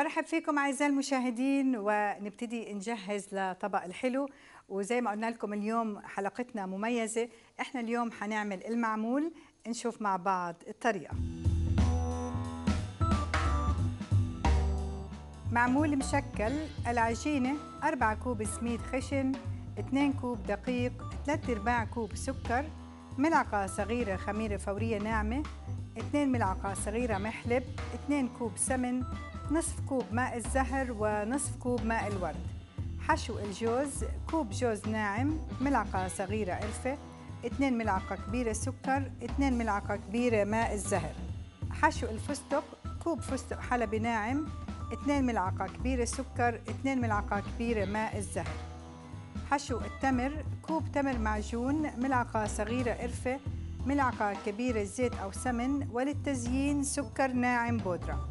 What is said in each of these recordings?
برحب فيكم أعزائي المشاهدين ونبتدي نجهز لطبق الحلو. وزي ما قلنا لكم اليوم حلقتنا مميزة. إحنا اليوم حنعمل المعمول نشوف مع بعض الطريقة. معمول مشكل العجينة 4 كوب سميد خشن 2 كوب دقيق 3 أرباع كوب سكر ملعقة صغيرة خميرة فورية ناعمة 2 ملعقة صغيرة محلب 2 كوب سمن نصف كوب ماء الزهر ونصف كوب ماء الورد. حشو الجوز كوب جوز ناعم ملعقة صغيرة قرفة 2 ملعقة كبيرة سكر 2 ملعقة كبيرة ماء الزهر. حشو الفستق كوب فستق حلبي ناعم 2 ملعقة كبيرة سكر 2 ملعقة كبيرة ماء الزهر. حشو التمر كوب تمر معجون ملعقة صغيرة قرفة ملعقة كبيرة زيت أو سمن وللتزيين سكر ناعم بودرة.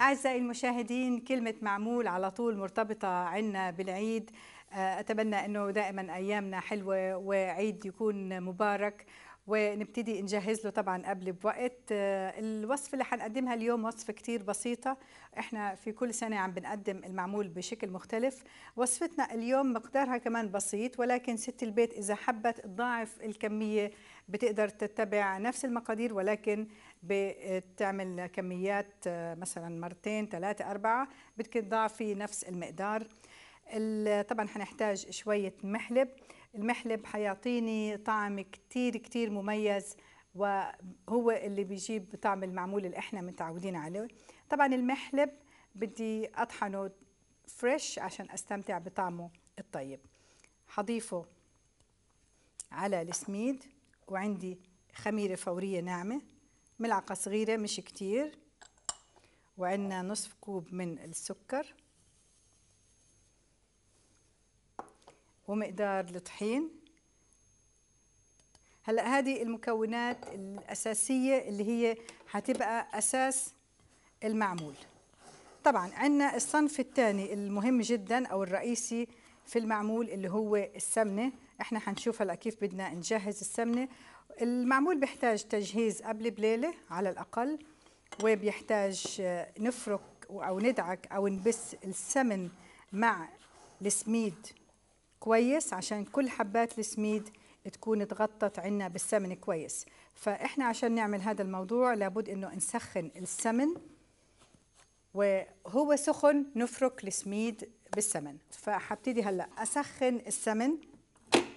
أعزائي المشاهدين كلمة معمول على طول مرتبطة عنا بالعيد. أتمنى أنه دائما أيامنا حلوة وعيد يكون مبارك. ونبتدي نجهز له طبعا قبل بوقت. الوصفة اللي حنقدمها اليوم وصفة كتير بسيطة. إحنا في كل سنة عم بنقدم المعمول بشكل مختلف. وصفتنا اليوم مقدارها كمان بسيط ولكن ست البيت إذا حبت تضاعف الكمية بتقدر تتبع نفس المقادير ولكن بتعمل كميات مثلا مرتين ثلاثة أربعة بدك تضاعفي نفس المقدار. طبعا حنحتاج شوية محلب المحلب حيعطيني طعم كتير كتير مميز وهو اللي بيجيب طعم المعمول اللي إحنا متعودين عليه. طبعا المحلب بدي أطحنه فريش عشان أستمتع بطعمه الطيب. حضيفه على السميد وعندي خميرة فورية ناعمة ملعقة صغيرة مش كتير وعندنا نصف كوب من السكر. ومقدار الطحين. هلأ هذه المكونات الأساسية اللي هي هتبقى أساس المعمول. طبعا عندنا الصنف الثاني المهم جدا أو الرئيسي في المعمول اللي هو السمنة. إحنا حنشوف هلأ كيف بدنا نجهز السمنة. المعمول بيحتاج تجهيز قبل بليلة على الأقل وبيحتاج نفرك أو ندعك أو نبس السمن مع السميد. كويس عشان كل حبات السميد تكون تغطت عنا بالسمن كويس. فإحنا عشان نعمل هذا الموضوع لابد إنه نسخن السمن وهو سخن نفرك السميد بالسمن. فحبتدي هلأ أسخن السمن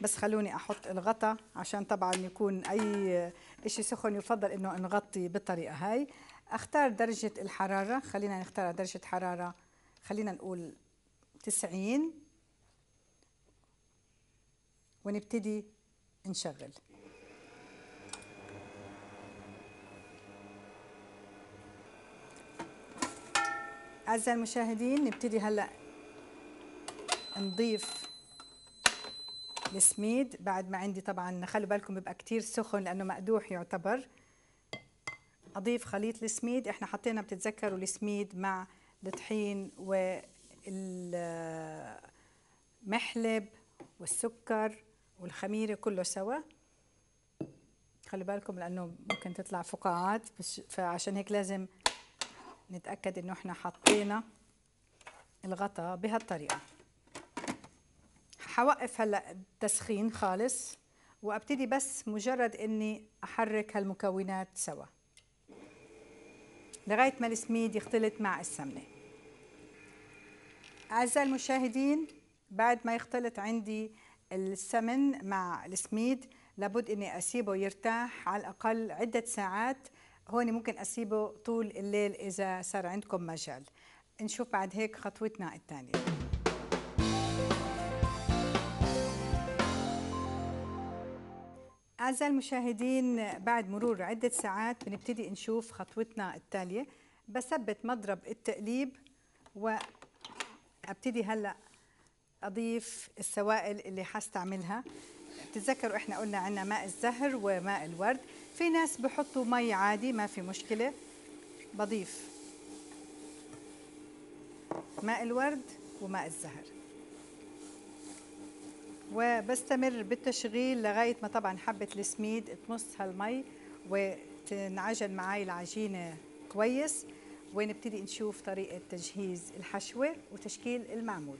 بس خلوني أحط الغطا عشان طبعا يكون أي شيء سخن يفضل إنه نغطي بالطريقة هاي. أختار درجة الحرارة خلينا نختار درجة حرارة خلينا نقول 90 ونبتدي نشغل. أعزائي المشاهدين نبتدي هلأ نضيف السميد. بعد ما عندي طبعا خلوا بالكم بيبقى كتير سخن لأنه مقدوح يعتبر. أضيف خليط السميد. إحنا حطينا بتتذكروا السميد مع الطحين والمحلب والسكر والخميرة كله سوا. خلوا بالكم لأنه ممكن تطلع فقاعات بس فعشان هيك لازم نتأكد إنه إحنا حطينا الغطاء بهالطريقة. حوقف هلأ التسخين خالص وأبتدي بس مجرد إني أحرك هالمكونات سوا. لغاية ما السميد يختلط مع السمنة. أعزائي المشاهدين بعد ما يختلط عندي السمن مع السميد لابد إني أسيبه يرتاح على الأقل عدة ساعات. هون ممكن أسيبه طول الليل إذا صار عندكم مجال. نشوف بعد هيك خطوتنا الثانية أعزائي المشاهدين بعد مرور عدة ساعات بنبتدي نشوف خطوتنا التالية. بثبت مضرب التقليب وأبتدي هلأ أضيف السوائل اللي حستعملها بتتذكروا إحنا قلنا عندنا ماء الزهر وماء الورد. في ناس بحطوا مي عادي ما في مشكلة. بضيف ماء الورد وماء الزهر. وبستمر بالتشغيل لغاية ما طبعا حبة السميد تمص هالمي وتنعجن معي العجينة كويس. ونبتدي نشوف طريقة تجهيز الحشوة وتشكيل المعمول.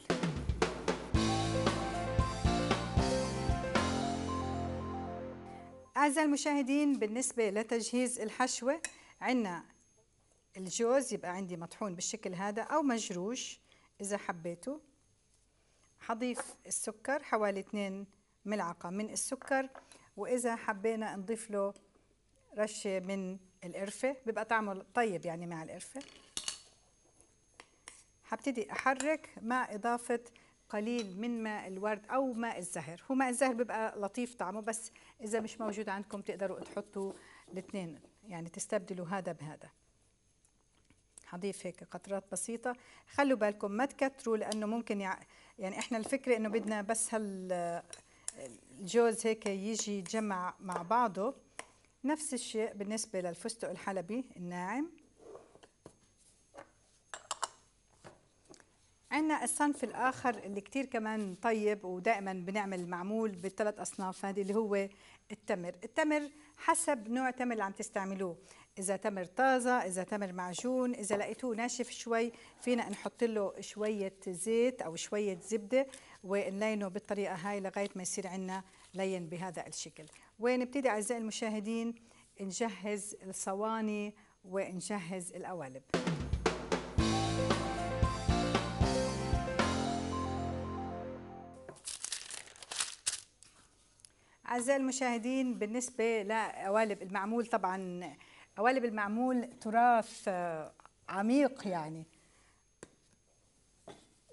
أعزائي المشاهدين بالنسبة لتجهيز الحشوة عندنا الجوز يبقى عندي مطحون بالشكل هذا أو مجروش إذا حبيتوا حضيف السكر حوالي 2 ملعقة من السكر وإذا حبينا نضيف له رشة من القرفة بيبقى طعمه طيب يعني مع القرفة. حبتدي أحرك مع إضافة قليل من ماء الورد أو ماء الزهر. هو ماء الزهر بيبقى لطيف طعمه بس إذا مش موجود عندكم تقدروا تحطوا الاثنين يعني تستبدلوا هذا بهذا. حضيف هيك قطرات بسيطة. خلوا بالكم ما تكتروا لأنه ممكن يعني إحنا الفكرة إنه بدنا بس هال الجوز هيك يجي يتجمع مع بعضه. نفس الشيء بالنسبة للفستق الحلبي الناعم. عندنا الصنف الآخر اللي كتير كمان طيب ودائما بنعمل معمول بالثلاث أصناف هذه اللي هو التمر. التمر حسب نوع التمر اللي عم تستعملوه. إذا تمر طازة إذا تمر معجون إذا لقيتوه ناشف شوي فينا نحط له شوية زيت أو شوية زبدة ونلينه بالطريقة هاي لغاية ما يصير عندنا لين بهذا الشكل. ونبتدي أعزائي المشاهدين؟ نجهز الصواني ونجهز القوالب. أعزائي المشاهدين بالنسبة لقوالب المعمول طبعا قوالب المعمول تراث عميق يعني.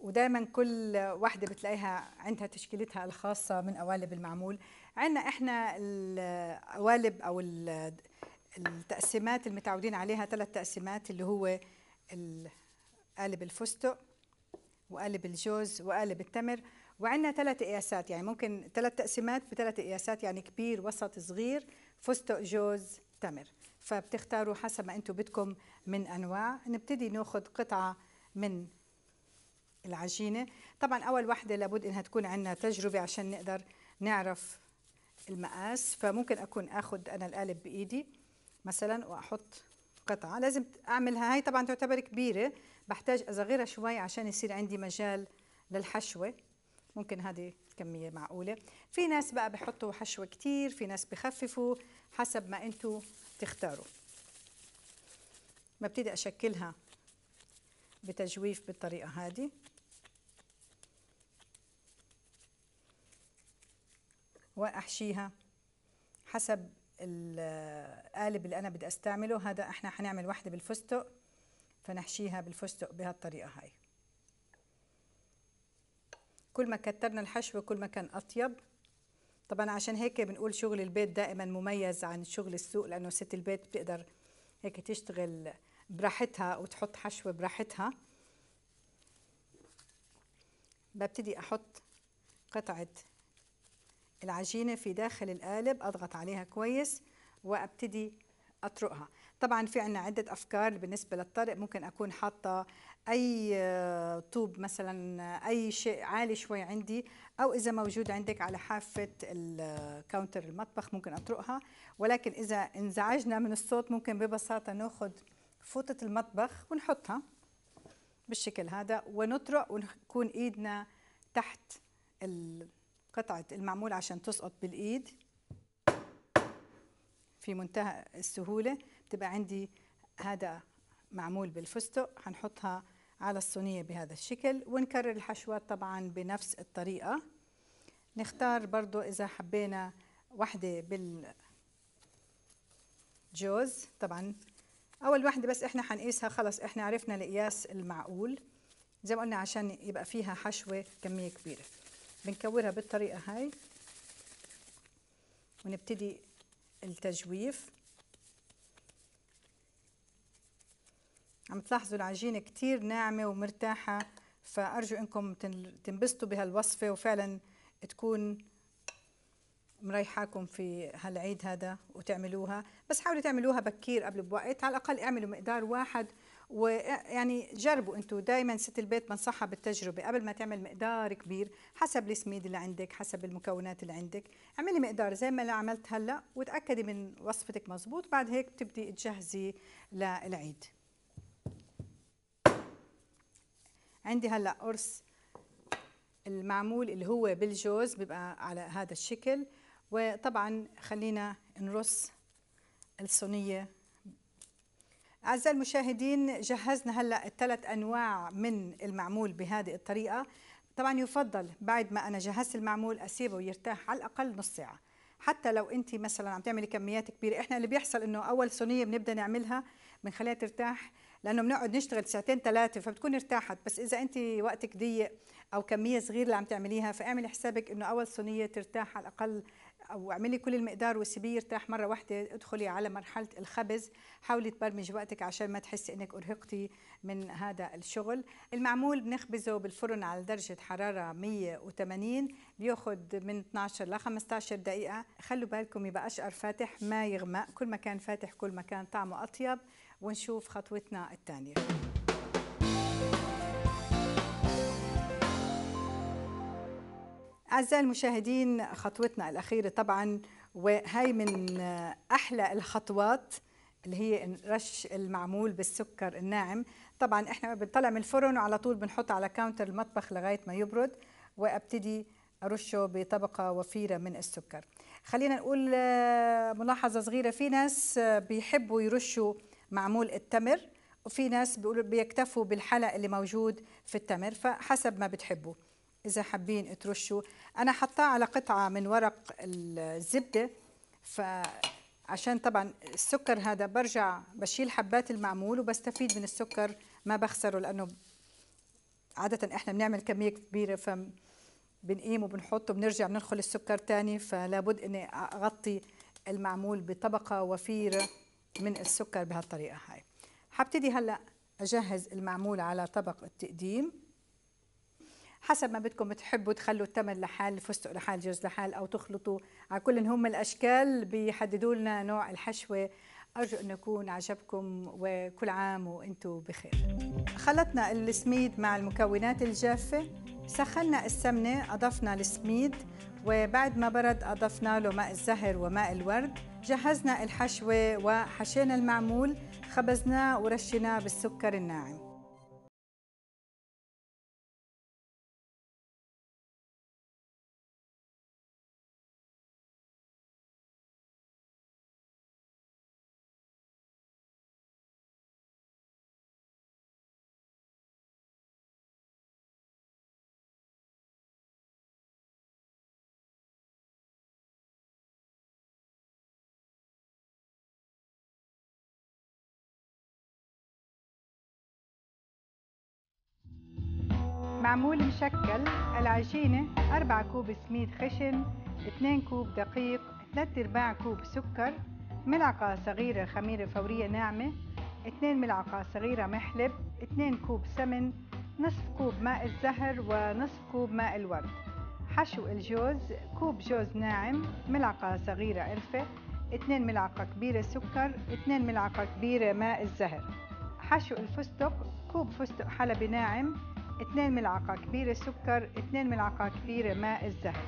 ودائما كل واحدة بتلاقيها عندها تشكيلتها الخاصة من قوالب المعمول. عندنا إحنا القوالب أو التقسيمات المتعودين عليها ثلاث تقسيمات اللي هو قالب الفستق وقالب الجوز وقالب التمر. وعندنا ثلاث قياسات يعني ممكن ثلاث تقسيمات بثلاث قياسات يعني كبير وسط صغير فستق جوز تمر. فبتختاروا حسب ما أنتم بدكم من أنواع. نبتدي ناخذ قطعة من العجينة. طبعا أول وحدة لابد إنها تكون عندنا تجربة عشان نقدر نعرف المقاس. فممكن أكون اخذ أنا القالب بإيدي مثلا وأحط قطعة. لازم أعملها. هاي طبعا تعتبر كبيرة. بحتاج أصغرها شوي عشان يصير عندي مجال للحشوة. ممكن هذه كميه معقولة. في ناس بقى بحطوا حشوة كتير في ناس بخففوا حسب ما أنتم تختاروا. ببتدي أشكلها بتجويف بالطريقة هذه. وأحشيها حسب القالب اللي أنا بدي أستعمله. هذا إحنا حنعمل واحدة بالفستق فنحشيها بالفستق بهالطريقة هاي. كل ما كترنا الحشوه كل ما كان أطيب. طبعا عشان هيك بنقول شغل البيت دائما مميز عن شغل السوق لأنه ست البيت بتقدر هيك تشتغل براحتها وتحط حشوة براحتها. ببتدي أحط قطعة العجينة في داخل القالب أضغط عليها كويس وأبتدي أطرقها. طبعا في عنا عدة أفكار بالنسبة للطرق ممكن أكون حاطة أي طوب مثلا أي شيء عالي شوي عندي أو إذا موجود عندك على حافة الكاونتر المطبخ ممكن أطرقها. ولكن إذا انزعجنا من الصوت ممكن ببساطة ناخذ فوطة المطبخ ونحطها بالشكل هذا ونطرق ونكون إيدنا تحت قطعة المعمول عشان تسقط بالإيد في منتهى السهولة. بتبقى عندي هذا معمول بالفستق. هنحطها على الصينية بهذا الشكل ونكرر الحشوات طبعا بنفس الطريقة. نختار برضو إذا حبينا وحدة بالجوز. طبعا أول وحدة بس إحنا حنقيسها خلص إحنا عرفنا القياس المعقول. زي ما قلنا عشان يبقى فيها حشوة كمية كبيرة. بنكورها بالطريقة هاي ونبتدي التجويف. عم تلاحظوا العجينة كتير ناعمة ومرتاحة فأرجو إنكم تنبسطوا بهالوصفة وفعلا تكون مريحاكم في هالعيد هذا وتعملوها. بس حاولوا تعملوها بكير قبل بوقت على الأقل اعملوا مقدار واحد ويعني جربوا أنتم دائما ست البيت بنصحها بالتجربة. قبل ما تعمل مقدار كبير حسب السميد اللي عندك حسب المكونات اللي عندك. اعملي مقدار زي ما عملت هلأ وتأكدي من وصفتك مزبوط بعد هيك بتبدي تجهزي للعيد. عندي هلا قرص المعمول اللي هو بالجوز بيبقى على هذا الشكل وطبعا خلينا نرص الصينية. أعزائي المشاهدين جهزنا هلا الثلاث أنواع من المعمول بهذه الطريقة. طبعا يفضل بعد ما أنا جهزت المعمول أسيبه يرتاح على الأقل نص ساعة. حتى لو أنت مثلا عم تعملي كميات كبيرة إحنا اللي بيحصل إنه أول صينية بنبدأ نعملها بنخليها ترتاح. لأنه بنقعد نشتغل ساعتين ثلاثة فبتكون ارتاحت. بس إذا أنت وقتك ضيق أو كمية صغيرة اللي عم تعمليها فاعملي حسابك إنه أول صينية ترتاح على الأقل أو اعملي كل المقدار وسيبيه يرتاح مرة واحدة. ادخلي على مرحلة الخبز. حاولي تبرمج وقتك عشان ما تحسي إنك أرهقتي من هذا الشغل. المعمول بنخبزه بالفرن على درجة حرارة 180 بياخذ من 12 ل 15 دقيقة. خلوا بالكم يبقى اشقر فاتح ما يغمق. كل ما كان فاتح كل ما كان طعمه أطيب. ونشوف خطوتنا الثانية. أعزائي المشاهدين خطوتنا الأخيرة طبعا وهي من أحلى الخطوات اللي هي رش المعمول بالسكر الناعم. طبعا إحنا بنطلع من الفرن وعلى طول بنحط على كاونتر المطبخ لغاية ما يبرد وأبتدي أرشه بطبقة وفيرة من السكر. خلينا نقول ملاحظة صغيرة في ناس بيحبوا يرشوا معمول التمر وفي ناس بيقولوا بيكتفوا بالحلق اللي موجود في التمر فحسب ما بتحبوا. إذا حابين ترشوا. أنا حطاه على قطعة من ورق الزبدة فعشان طبعا السكر هذا برجع بشيل حبات المعمول وبستفيد من السكر ما بخسره لأنه عادة إحنا بنعمل كمية كبيرة ف بنقيم وبنحط وبنرجع بندخل السكر تاني فلا بد إني أغطي المعمول بطبقة وفيرة. من السكر بهالطريقة هاي. حبتدي هلأ أجهز المعمول على طبق التقديم. حسب ما بدكم تحبوا تخلوا التمر لحال الفستق لحال الجوز لحال أو تخلطوا على كل هم الأشكال بيحددوا لنا نوع الحشوة. أرجو أن يكون عجبكم وكل عام وأنتم بخير. خلطنا السميد مع المكونات الجافة. سخنا السمنة أضفنا السميد وبعد ما برد أضفنا له ماء الزهر وماء الورد. جهزنا الحشوة وحشينا المعمول خبزناه ورشيناه بالسكر الناعم. معمول مشكل العجينة 4 كوب سميد خشن 2 كوب دقيق 3 أرباع كوب سكر ملعقة صغيرة خميرة فورية ناعمة 2 ملعقة صغيرة محلب 2 كوب سمن نصف كوب ماء الزهر ونصف كوب ماء الورد. حشو الجوز كوب جوز ناعم ملعقة صغيرة قرفة 2 ملعقة كبيرة سكر 2 ملعقة كبيرة ماء الزهر. حشو الفستق كوب فستق حلبي ناعم 2 ملعقة كبيرة سكر 2 ملعقة كبيرة ماء الزهر.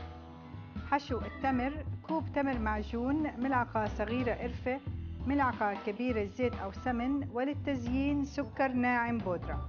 حشو التمر كوب تمر معجون ملعقة صغيرة قرفة ملعقة كبيرة زيت أو سمن وللتزيين سكر ناعم بودرة.